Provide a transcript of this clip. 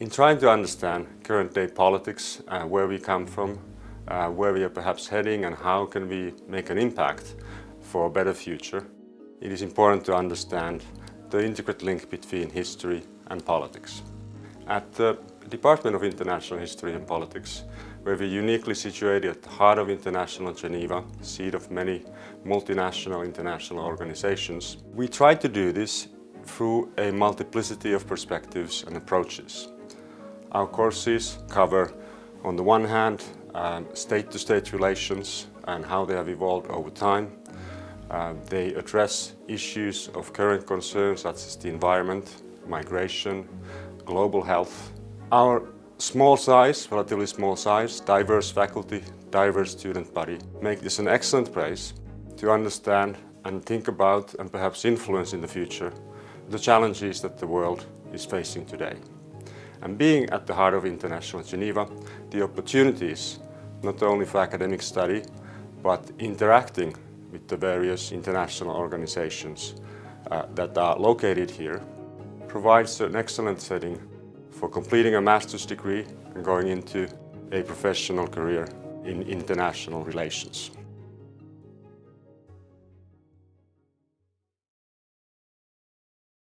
In trying to understand current day politics, uh, where we come from, uh, where we are perhaps heading and how can we make an impact for a better future, it is important to understand the intricate link between history and politics. At the Department of International History and Politics, where we're uniquely situated at the heart of international Geneva, seat of many multinational international organizations, we try to do this through a multiplicity of perspectives and approaches. Our courses cover, on the one hand, state-to-state um, -state relations and how they have evolved over time. Uh, they address issues of current concerns such as the environment, migration, global health. Our small size, relatively small size, diverse faculty, diverse student body make this an excellent place to understand and think about and perhaps influence in the future the challenges that the world is facing today. And being at the heart of International Geneva, the opportunities not only for academic study, but interacting with the various international organizations uh, that are located here provides an excellent setting for completing a master's degree and going into a professional career in international relations.